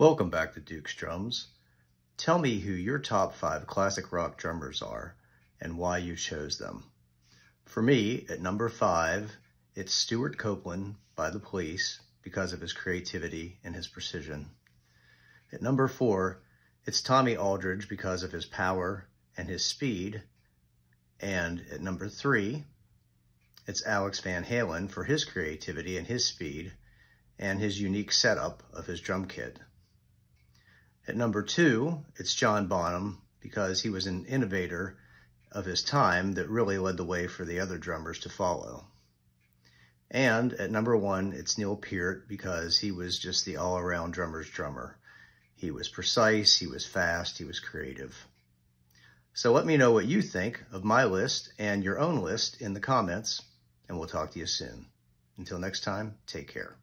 Welcome back to Duke's Drums. Tell me who your top five classic rock drummers are and why you chose them. For me, at number five, it's Stewart Copeland by The Police because of his creativity and his precision. At number four, it's Tommy Aldridge because of his power and his speed. And at number three, it's Alex Van Halen for his creativity and his speed and his unique setup of his drum kit. At number two, it's John Bonham because he was an innovator of his time that really led the way for the other drummers to follow. And at number one, it's Neil Peart because he was just the all-around drummer's drummer. He was precise, he was fast, he was creative. So let me know what you think of my list and your own list in the comments, and we'll talk to you soon. Until next time, take care.